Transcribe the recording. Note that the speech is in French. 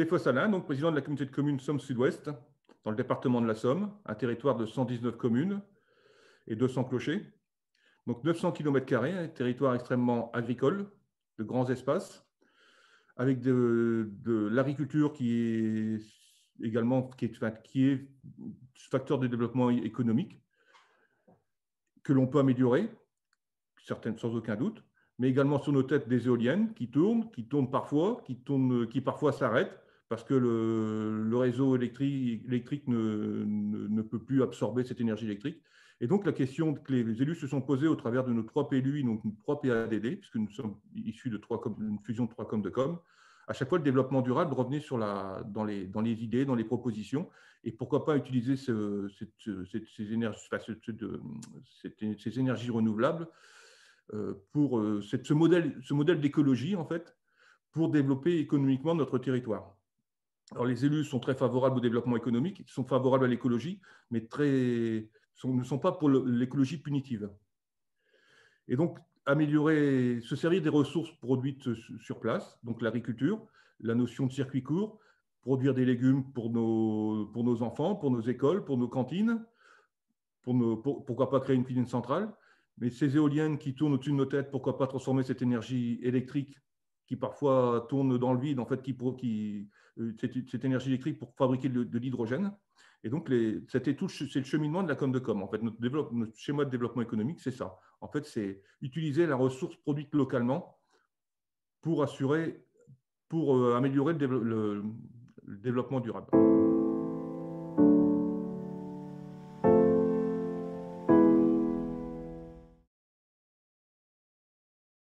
Desfossalin, donc président de la communauté de communes Somme Sud-Ouest, dans le département de la Somme, un territoire de 119 communes et 200 clochers. Donc 900 km, un territoire extrêmement agricole, de grands espaces, avec de, l'agriculture qui est également qui est, facteur de développement économique, que l'on peut améliorer, certaines sans aucun doute, mais également sur nos têtes des éoliennes qui tournent, qui tournent parfois, qui parfois s'arrêtent parce que le, réseau électrique, électrique ne, ne, peut plus absorber cette énergie électrique. Et donc, la question que les élus se sont posées au travers de nos trois PLUI, donc nos trois PADD, puisque nous sommes issus de fusion de trois com de com, à chaque fois, le développement durable revenait sur la, dans, les, dans les idées, dans les propositions, et pourquoi pas utiliser ce, ces, énergies, ces, énergies, renouvelables euh, pour euh, ce modèle, ce modèle d'écologie, en fait, pour développer économiquement notre territoire. Alors, les élus sont très favorables au développement économique, ils sont favorables à l'écologie, mais très, ne sont pas pour l'écologie punitive. Et donc, améliorer, se servir des ressources produites sur place, donc l'agriculture, la notion de circuit court, produire des légumes pour nos, enfants, pour nos écoles, pour nos cantines, pourquoi pas créer une cuisine centrale. Mais ces éoliennes qui tournent au-dessus de nos têtes, pourquoi pas transformer cette énergie électrique qui parfois tourne dans le vide, en fait, qui, qui, euh, cette, énergie électrique pour fabriquer de l'hydrogène. Et donc, tout, c'est le cheminement de la com de com. En fait, notre, schéma de développement économique, c'est ça. En fait, c'est utiliser la ressource produite localement pour assurer, pour euh, améliorer le développement durable.